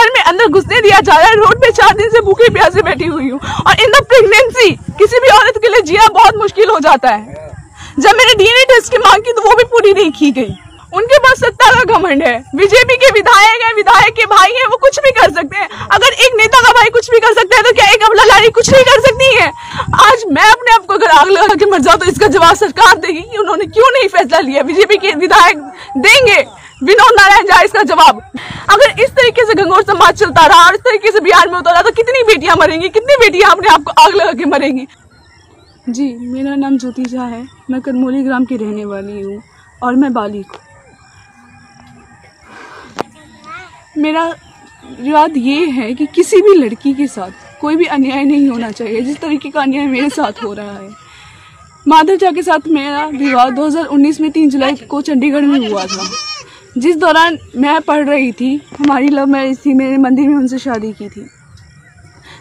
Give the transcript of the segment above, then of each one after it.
घर में अंदर घुसने दिया जा रहा है, रोड पे चार दिन से भूखे प्यासे बैठी हुई हूँ। और इन द प्रेगनेंसी किसी भी औरत के लिए जीना बहुत मुश्किल हो जाता है। जब मैंने डीएनए टेस्ट की मांग की तो वो भी पूरी नहीं की गई। उनके पास सत्ता का घमंड है। बीजेपी के विधायक है, विधायक के भाई है, वो कुछ भी कर सकते हैं। अगर एक नेता का भाई कुछ भी कर सकता है तो क्या एक अबला लारी कुछ नहीं कर सकती है? आज मैं अपने आप को अगर आग लगा के मर जाऊँ तो इसका जवाब सरकार देगी कि उन्होंने क्यों नहीं फैसला लिया? बीजेपी के विधायक देंगे। विनोद नारायण झा इसका जवाब। अगर इस तरीके से गंगोर समाज चलता रहा और इस तरीके से बिहार में होता रहा तो कितनी बेटियाँ मरेंगी? कितनी बेटियाँ अपने आप को आग लगा के मरेंगी? जी, मेरा नाम ज्योति झा है। मैं करमोली ग्राम की रहने वाली हूँ और मैं बालिक हूँ। मेरा याद ये है कि किसी भी लड़की के साथ कोई भी अन्याय नहीं होना चाहिए। जिस तरीके का अन्याय मेरे साथ हो रहा है। माधव झा के साथ मेरा विवाह 2019 में 3 जुलाई को चंडीगढ़ में हुआ था। जिस दौरान मैं पढ़ रही थी, हमारी लव मैरिज थी, मेरे मंदिर में उनसे शादी की थी।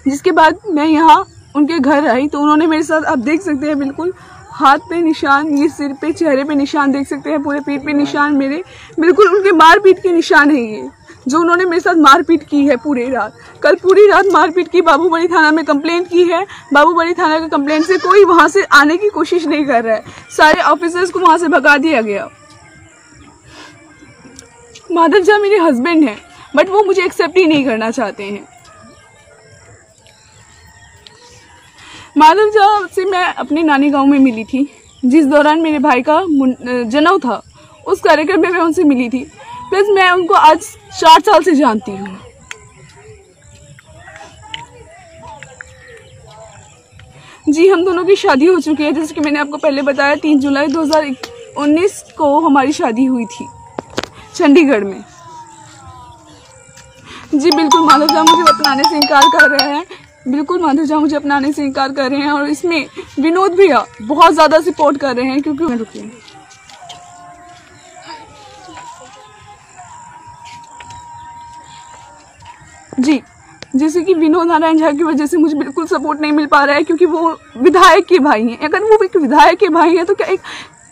जिसके बाद मैं यहाँ उनके घर आई तो उन्होंने मेरे साथ, आप देख सकते हैं बिल्कुल, हाथ पे निशान, ये सिर पे, चेहरे पे निशान देख सकते हैं, पूरे पीठ पे निशान मेरे, बिल्कुल उनके मारपीट के निशान है ये, जो उन्होंने मेरे साथ मारपीट की है पूरी रात। कल पूरी रात मारपीट की बाबूबड़ी थाना में कंप्लेंट की है बाबूबड़ी थाना के कंप्लेंट से कोई वहाँ से आने की कोशिश नहीं कर रहा है। सारे ऑफिसर्स को वहाँ से भगा दिया गया। माधव झा मेरे हस्बैंड हैं बट वो मुझे एक्सेप्ट ही नहीं करना चाहते हैं। माधव झा से मैं अपने नानी गाँव में मिली थी, जिस दौरान मेरे भाई का जन्म था। उस कार्यक्रम में मैं उनसे मिली थी प्लस मैं उनको आज चार साल से जानती हूँ। जी, हम दोनों की शादी हो चुकी है। जैसे कि मैंने आपको पहले बताया, तीन जुलाई 2019 को हमारी शादी हुई थी। चंडीगढ़ में। जी, बिल्कुल, माधव झा मुझे अपनाने से इनकार कर रहे हैं। बिल्कुल, माधव झा मुझे अपनाने से इनकार कर रहे हैं और इसमें विनोद भैया बहुत ज़्यादा सपोर्ट कर रहे हैं क्योंकि रुकिए जी, जैसे कि विनोद नारायण झा की वजह से मुझे बिल्कुल सपोर्ट नहीं मिल पा रहा है क्योंकि वो विधायक के भाई हैं। अगर वो एक विधायक के भाई हैं तो क्या एक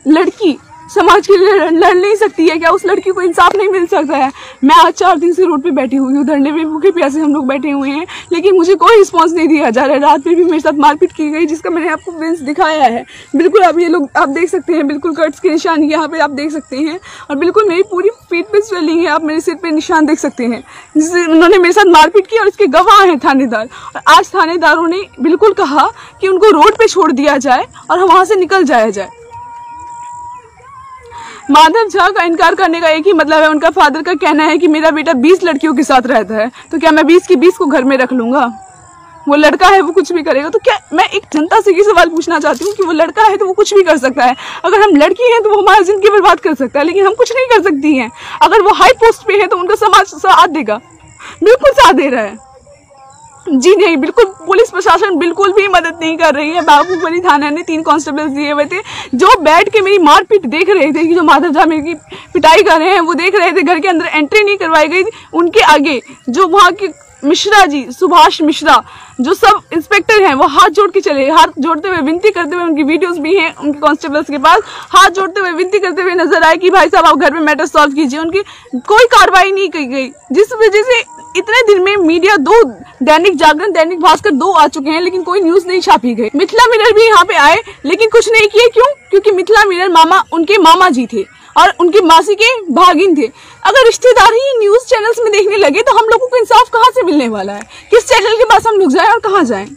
लड़की समाज के लिए लड़ नहीं सकती है। क्या उस लड़की को इंसाफ नहीं मिल सकता है? मैं आज चार दिन से रोड पे बैठी हुई हूँ। धरने में भूखे प्यासे हम लोग बैठे हुए हैं। लेकिन मुझे कोई रिस्पॉन्स नहीं दिया जा रहा है। रात में भी मेरे साथ मारपीट की गई, जिसका मैंने आपको विंस दिखाया है। बिल्कुल अब ये लोग, आप देख सकते हैं। बिल्कुल कट्स के निशान यहाँ पे आप देख सकते हैं। और बिल्कुल मेरी पूरी पीठ पे स्वेलिंग है। आप मेरे सिर पे निशान देख सकते हैं। जिससे उन्होंने मेरे साथ मारपीट की और इसके गवाह हैं थानेदार। और आज थानेदारों ने बिल्कुल कहा कि उनको रोड पे छोड़ दिया जाए और वहाँ से निकल जाया जाए। माधव झा का इनकार करने का एक ही मतलब है, उनका फादर का कहना है कि मेरा बेटा बीस लड़कियों के साथ रहता है तो क्या मैं बीस की बीस को घर में रख लूँगा? वो लड़का है, वो कुछ भी करेगा तो क्या मैं एक जनता से ये सवाल पूछना चाहती हूँ कि वो लड़का है तो वो कुछ भी कर सकता है? अगर हम लड़की हैं तो वो हमारी ज़िंदगी बर्बाद कर सकता है, लेकिन हम कुछ नहीं कर सकती हैं। अगर वो हाई पोस्ट पे है तो उनका समाज साथ देगा, बिल्कुल साथ दे रहा है। जी नहीं, बिल्कुल, पुलिस प्रशासन बिल्कुल भी मदद नहीं कर रही है। बाबूबली थाना ने तीन कांस्टेबल्स दिए हुए थे, जो बैठ के मेरी मारपीट देख रहे थे कि जो माधव झा मेरी पिटाई कर रहे हैं, वो देख रहे थे, घर के अंदर एंट्री नहीं करवाई गई उनके आगे जो वहाँ के मिश्रा जी, सुभाष मिश्रा, जो सब इंस्पेक्टर हैं, वो हाथ जोड़ के चले हाथ जोड़ते हुए विनती करते हुए उनकी वीडियोस भी हैं उनके कांस्टेबल्स के पास। हाथ जोड़ते हुए विनती करते हुए नज़र आए कि भाई साहब, आप घर में मैटर सॉल्व कीजिए। उनकी कोई कार्रवाई नहीं की गई। जिस वजह से इतने दिन में मीडिया दो दैनिक जागरण, दैनिक भास्कर दो आ चुके हैं, लेकिन कोई न्यूज़ नहीं छापी गई। मिथिला मिरर भी यहाँ पे आए, लेकिन कुछ नहीं किए क्यों? क्योंकि मिथिला मिरर मामा उनके मामा जी थे और उनकी मासी के भागिन थे। अगर रिश्तेदार ही न्यूज़ चैनल्स में देखने लगे तो हम लोगों को इंसाफ कहाँ से मिलने वाला है? किस चैनल के पास हम लोग जाए और कहाँ जाए?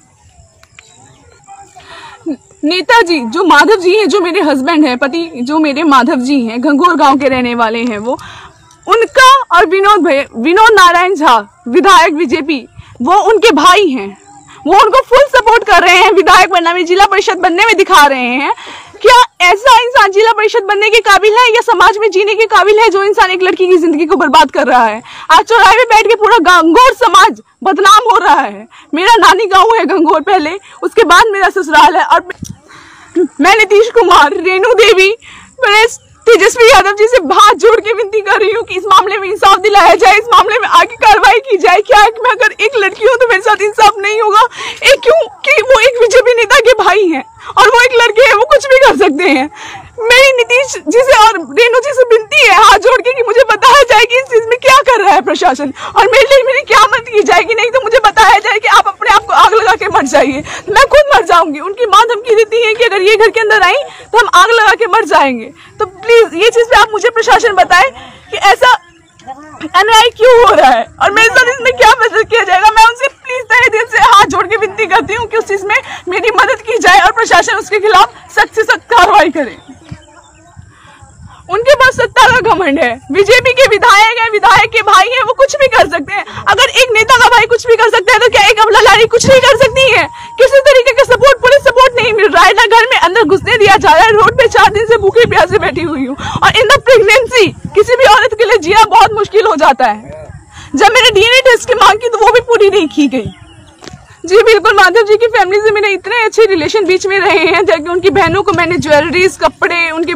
नेताजी, जो माधव जी हैं, जो मेरे हस्बैंड हैं, पति, जो मेरे माधव जी हैं, घंघोर गाँव के रहने वाले हैं वो उनका और विनोद विनोद नारायण झा, विधायक बीजेपी, वो उनके भाई हैं। वो उनको फुल सपोर्ट कर रहे हैं, विधायक बनने में जिला परिषद बनने में दिखा रहे हैं। क्या ऐसा इंसान जिला परिषद बनने के काबिल है या समाज में जीने के काबिल है जो इंसान एक लड़की की ज़िंदगी को बर्बाद कर रहा है? आज चौराहे में बैठ के पूरा गंगोर समाज बदनाम हो रहा है। मेरा नानी गाँव है गंगोर पहले, उसके बाद मेरा ससुराल है। और मैं नीतीश कुमार, रेणु देवी तेजस्वी यादव जी से हाथ जोड़ के विनती कर रही हूँ कि इस मामले में इंसाफ दिलाया जाए, इस मामले में आगे कार्रवाई की जाए। क्या मैं अगर एक लड़की हूँ तो मेरे साथ इंसाफ नहीं होगा? एक क्यों? कि वो एक बीजेपी नेता के भाई हैं और वो एक लड़के हैं, वो कुछ भी कर सकते हैं। मेरी नीतीश जी से और रेणु जी से विनती है, हाथ जोड़ के जाए कि इस चीज़ में, क्या कर रहा है प्रशासन? और मेरे लिए मेरी क्या मत की जाएगी? नहीं तो मुझे बताया जाए कि आप अपने आप को आग लगा के मर जाइए। मैं खुद मर जाऊँगी। उनकी माँ धमकी देती है कि अगर ये घर के अंदर आई तो हम आग लगा के मर जाएँगे। तो प्लीज़ ये चीज़ पे आप मुझे प्रशासन बताए कि ऐसा अन्याय क्यों हो रहा है? और मेरे साथ इसमें क्या फैसला किया जाएगा? मैं उनसे प्लीज़ तहे दिल से हाथ जोड़ के विनती करती हूँ कि उस चीज़ में मेरी मदद की जाए और प्रशासन उसके खिलाफ सख्त से सख्त कार्रवाई करे। सत्ता का घमंड है। बीजेपी के विधायक है, विधायक के भाई है, वो कुछ भी कर सकते हैं। अगर एक नेता का भाई कुछ भी कर सकता है तो क्या एक अमला लारी कुछ नहीं कर सकती है? किसी तरीके का सपोर्ट पुलिस सपोर्ट नहीं मिल रहा है। ना घर में अंदर घुसने दिया जा रहा है। रोड पे चार दिन से भूखे प्यासे बैठी हुई हूँ। और इन द प्रेगनेंसी किसी भी औरत के लिए जीना बहुत मुश्किल हो जाता है। जब मैंने डीएनए टेस्ट की मांग की तो वो भी पूरी नहीं की गई। जी बिल्कुल, माधव जी की फैमिली से मेरे इतने अच्छे रिलेशन बीच में रहे हैं जबकि उनकी बहनों को मैंने ज्वेलरीज कपड़े, उनके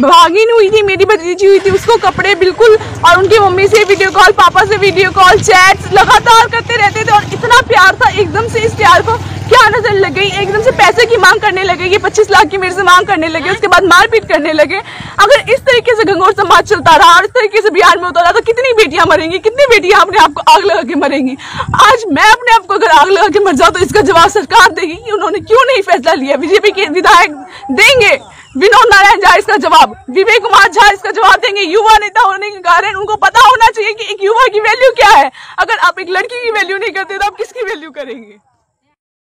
भागिन हुई थी मेरी भतीजी हुई थी उसको कपड़े बिल्कुल और उनकी मम्मी से वीडियो कॉल पापा से वीडियो कॉल चैट्स लगातार करते रहते थे और इतना प्यार था एकदम से इस प्यार को क्या नज़र लग गई एकदम से पैसे की मांग करने लगे ये पच्चीस लाख की मेरे से मांग करने लगे उसके बाद मारपीट करने लगे। अगर इस तरीके से गंगोर समाज चलता रहा और इस तरीके से बिहार में होता रहा तो कितनी बेटियाँ मरेंगी कितनी बेटियाँ अपने आप को आग लगा के मरेंगी? आज मैं अपने आप को अगर आग लगा के मर जाऊँ तो इसका जवाब सरकार देगी कि उन्होंने क्यों नहीं फैसला लिया? बीजेपी के विधायक देंगे। विनोद नारायण झा इसका जवाब, विवेक कुमार झा इसका जवाब देंगे। युवा नेता होने के कारण उनको पता होना चाहिए कि एक युवा की वैल्यू क्या है। अगर आप एक लड़की की वैल्यू नहीं करते तो आप किसकी वैल्यू करेंगे?